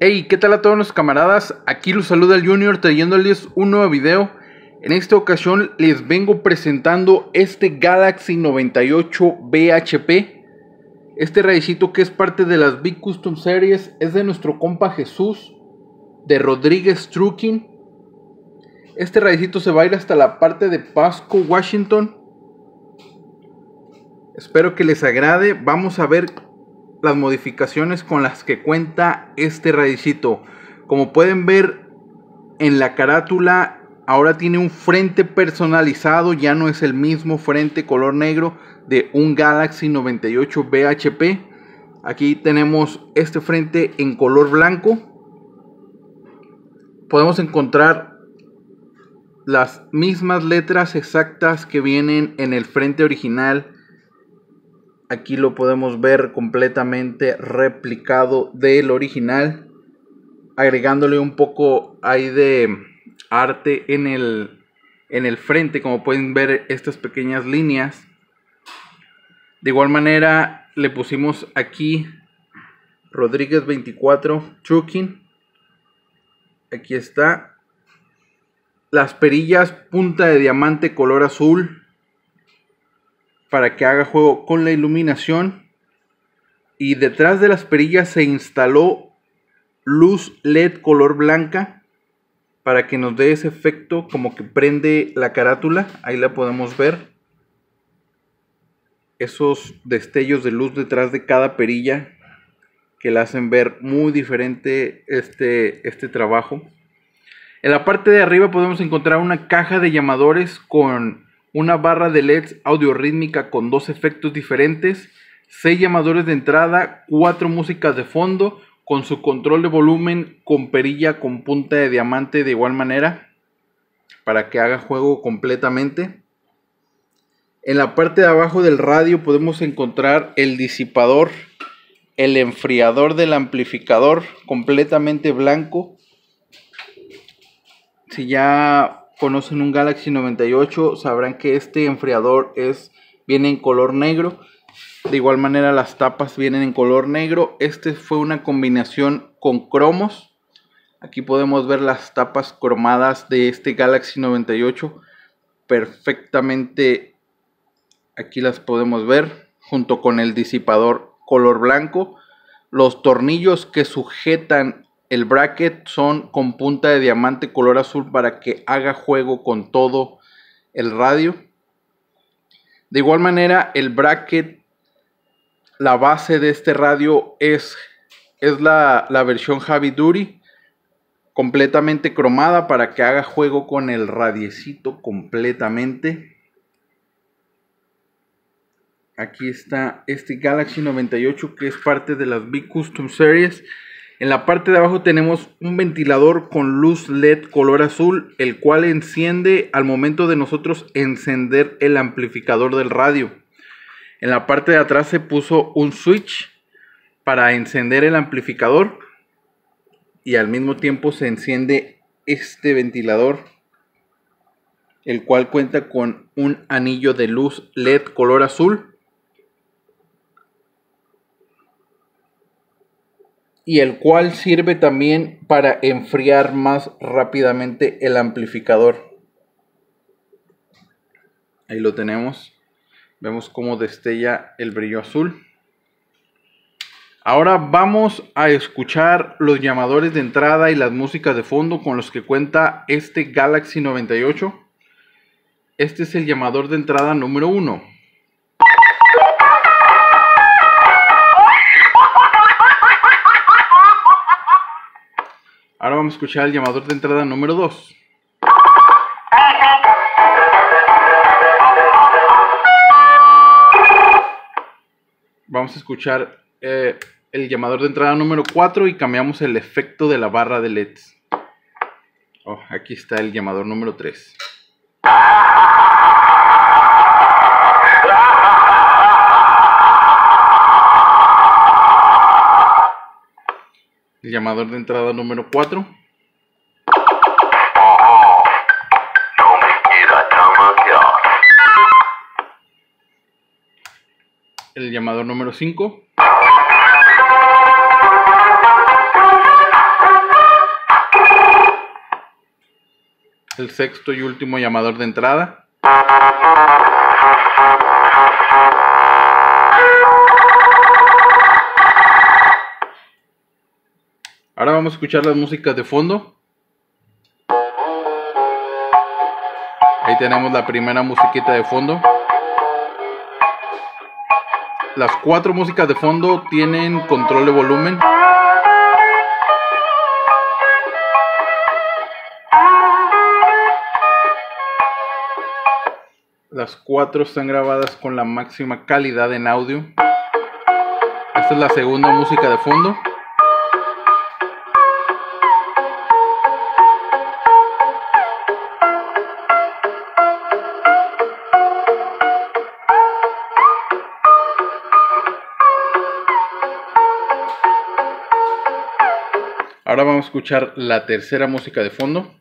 Hey, ¿qué tal a todos los camaradas? Aquí los saluda el Junior trayéndoles un nuevo video. En esta ocasión les vengo presentando este Galaxy 98 BHP. Este raycito que es parte de las Big Custom Series es de nuestro compa Jesús de Rodríguez Trucking. Este raycito se va a ir hasta la parte de Pasco, Washington. Espero que les agrade. Vamos a ver las modificaciones con las que cuenta este radicito. Como pueden ver en la carátula, ahora tiene un frente personalizado, ya no es el mismo frente color negro de un Galaxy 98 BHP. Aquí tenemos este frente en color blanco. Podemos encontrar las mismas letras exactas que vienen en el frente original Aquí lo podemos ver completamente replicado del original. Agregándole un poco ahí de arte en el, en el frente. Como pueden ver estas pequeñas líneas. De igual manera le pusimos aquí Rodríguez 24 Trucking. Aquí está. Las perillas punta de diamante color azul para que haga juego con la iluminación. Y detrás de las perillas se instaló luz LED color blanca para que nos dé ese efecto como que prende la carátula. Ahí la podemos ver. Esos destellos de luz detrás de cada perilla que le hacen ver muy diferente este, este trabajo. En la parte de arriba podemos encontrar una caja de llamadores con una barra de LEDs audio rítmica con dos efectos diferentes, seis llamadores de entrada, cuatro músicas de fondo, con su control de volumen con perilla con punta de diamante de igual manera, para que haga juego completamente. En la parte de abajo del radio podemos encontrar el disipador, el enfriador del amplificador completamente blanco. Si ya conocen un Galaxy 98 sabrán que este enfriador es, viene en color negro. De igual manera las tapas vienen en color negro. Este fue una combinación con cromos. Aquí podemos ver las tapas cromadas de este Galaxy 98. Perfectamente aquí las podemos ver junto con el disipador color blanco. Los tornillos que sujetan el bracket son con punta de diamante color azul para que haga juego con todo el radio. De igual manera, el bracket, la base de este radio es, es la, la versión Heavy Duty, completamente cromada para que haga juego con el radiecito completamente. Aquí está este Galaxy 98 que es parte de las Big Custom Series. En la parte de abajo tenemos un ventilador con luz LED color azul, el cual enciende al momento de nosotros encender el amplificador del radio. En la parte de atrás se puso un switch para encender el amplificador y al mismo tiempo se enciende este ventilador, el cual cuenta con un anillo de luz LED color azul y el cual sirve también para enfriar más rápidamente el amplificador. Ahí lo tenemos. Vemos cómo destella el brillo azul. Ahora vamos a escuchar los llamadores de entrada y las músicas de fondo con los que cuenta este Galaxy 98. Este es el llamador de entrada número 1. Vamos a escuchar el llamador de entrada número 2. Vamos a escuchar eh, el llamador de entrada número 4 y cambiamos el efecto de la barra de LEDs. Oh, aquí está el llamador número 3. Llamador de entrada número 4. El llamador número 5. El sexto y último llamador de entrada. Vamos a escuchar las músicas de fondo. Ahí tenemos la primera musiquita de fondo. Las cuatro músicas de fondo tienen control de volumen. Las cuatro están grabadas con la máxima calidad en audio. Esta es la segunda música de fondo. Ahora vamos a escuchar la tercera música de fondo.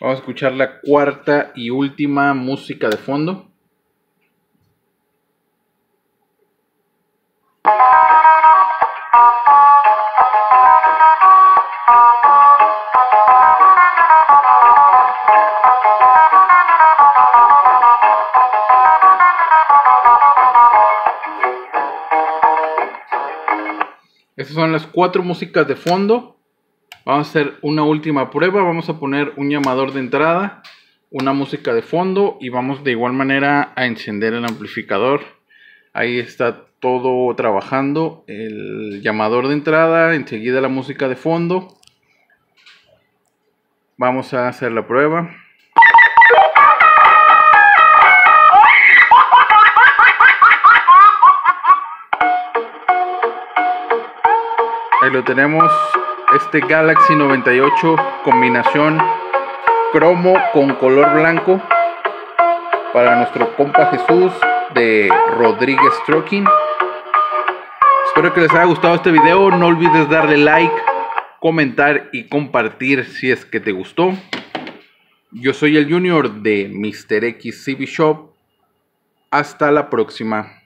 Vamos a escuchar la cuarta y última música de fondo. Son las cuatro músicas de fondo. Vamos a hacer una última prueba. Vamos a poner un llamador de entrada, una música de fondo y vamos de igual manera a encender el amplificador. Ahí está todo trabajando. El llamador de entrada, enseguida la música de fondo. Vamos a hacer la prueba. Ahí lo tenemos. Este Galaxy 98 combinación cromo con color blanco para nuestro compa Jesús de Rodríguez Trucking. Espero que les haya gustado este video. No olvides darle like, comentar y compartir si es que te gustó. Yo soy el Junior de Mr. X CB Shop. Hasta la próxima.